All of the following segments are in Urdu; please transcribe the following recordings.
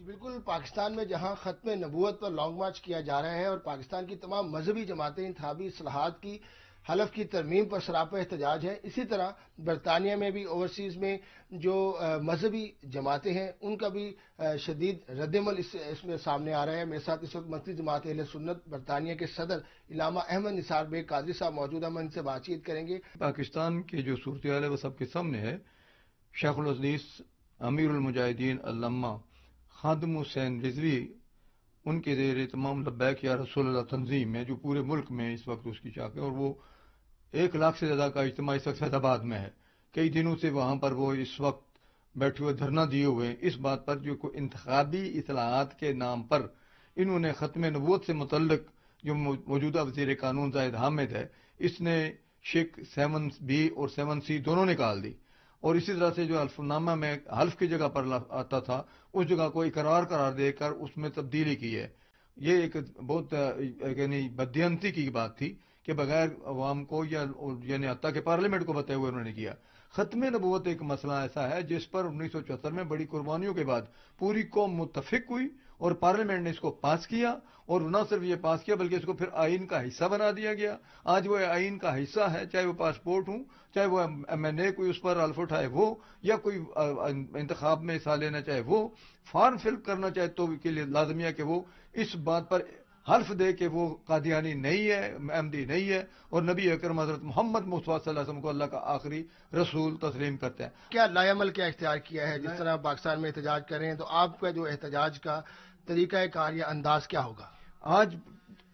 جی بالکل، پاکستان میں جہاں ختم نبوت پر لانگ مارچ کیا جا رہا ہے اور پاکستان کی تمام مذہبی جماعتیں انتخابی اصلاحات کی حلف کی ترمیم پر سراپا احتجاج ہے اسی طرح برطانیہ میں بھی اوورسیز میں جو مذہبی جماعتیں ہیں، ان کا بھی شدید رد عمل اس میں سامنے آ رہا ہے۔ میرے ساتھ اس وقت مرکزی جماعت اہل سنت برطانیہ کے صدر علامہ احمد نثار بیگ قادری صاحب موجود ہیں، ہم ان سے بات چیت کریں گے۔ پاکستان کی جو صورتحال ہے وہ سب کے سامنے ہے۔ شیخ العزیز، امیر المجاہدین، علامہ خادم حسین رضوی، ان کے زیر تمام لبیک یا رسول اللہ تنظیم ہے جو پورے ملک میں اس وقت اس کی چاک ہے اور وہ ایک لاکھ سے زیادہ کا اجتماع اس وقت فیض آباد میں ہے۔ کئی دنوں سے وہاں پر وہ اس وقت بیٹھے ہوئے دھرنا دیے ہوئے ہیں۔ اس بات پر جو انتخابی اطلاعات کے نام پر انہوں نے ختم نبوت سے متعلق جو موجودہ وزیر قانون زاہد حامد ہے، اس نے شک سیون بی اور سیون سی دونوں نکال دی۔ اور اسی طرح سے جو حلف نامہ میں حلف کی جگہ پر آتا تھا، اس جگہ کو اقرار قرار دے کر اس میں تبدیلی کی ہے۔ یہ ایک بہت یعنی بدینتی کی بات تھی کہ بغیر عوام کو یا یعنی حتیٰ کہ پارلیمنٹ کو بتائے ہوئے انہوں نے کیا۔ ختم نبوت ایک مسئلہ ایسا ہے جس پر انیس سو چوہتر میں بڑی قربانیوں کے بعد پوری قوم متفق ہوئی۔ اور پارلیمنٹ نے اس کو پاس کیا اور نہ صرف یہ پاس کیا بلکہ اس کو پھر آئین کا حصہ بنا دیا گیا۔ آج وہ آئین کا حصہ ہے، چاہے وہ پاسپورٹ ہوں، چاہے وہ ایم این اے کوئی اس پر الف اٹھائے وہ، یا کوئی انتخاب میں حصہ لینا چاہے وہ، فارم فل کرنا چاہے تو کے لیے لازمیہ کہ وہ اس بات پر حلف دے کہ وہ قادیانی نہیں ہے احمدی نہیں ہے اور نبی اکرم حضرت محمد مصطفیٰ صلی اللہ علیہ وسلم کو اللہ کا آخری رسول تسلیم کرتے ہیں۔ کیا لائی عمل کیا اختیار کیا ہے؟ جس طرح پاکستان میں احتجاج کر رہے ہیں تو آپ کا جو احتجاج کا طریقہ کار یا انداز کیا ہوگا؟ آج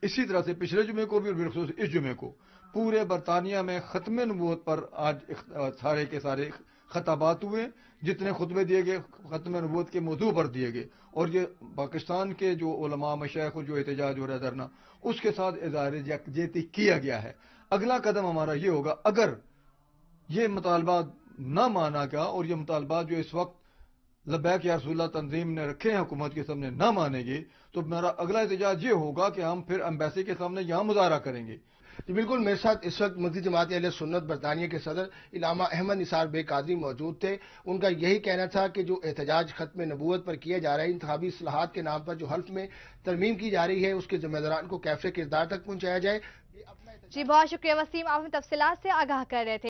اسی طرح سے پچھلے جمعے کو بھی اور بالخصوص اس جمعے کو پورے برطانیہ میں ختم نبوت پر آج سارے کے سارے خطابات ہوئے، جتنے خطبے دیے گئے، ختم نبوت کے موضوع پر دیے گئے۔ اور یہ پاکستان کے جو علماء مشیخ جو احتجاج ہو رہا ہے دھرنا، اس کے ساتھ اظہار یکجہتی کیا گیا ہے۔ اگلا قدم ہمارا یہ ہوگا، اگر یہ مطالبات نہ مانا گیا اور یہ مطالبات جو اس وقت لبیک یا رسول اللہ تنظیم نے رکھے ہیں حکومت کے سامنے نہ مانے گی تو میرا اگلا احتجاج یہ ہوگا کہ ہم پھر امبیسی کے سامنے یہاں مظاہرہ کریں گے۔ جی بالکل میرے ساتھ اس وقت مزید جماعت اہل سنت برطانیہ کے صدر علامہ احمد نثار بے قادری موجود تھے۔ ان کا یہی کہنا تھا کہ جو احتجاج ختم نبوت پر کیا جا رہا ہے انتخابی اصلاحات کے نام پر جو حلف میں ترمیم کی جا رہی ہے اس کے ذمہ داران کو کیفے کردار تک پہنچایا جائے۔ جی بہت شکریہ وسیم آپ تفصیلات سے آگاہ کر رہے تھے۔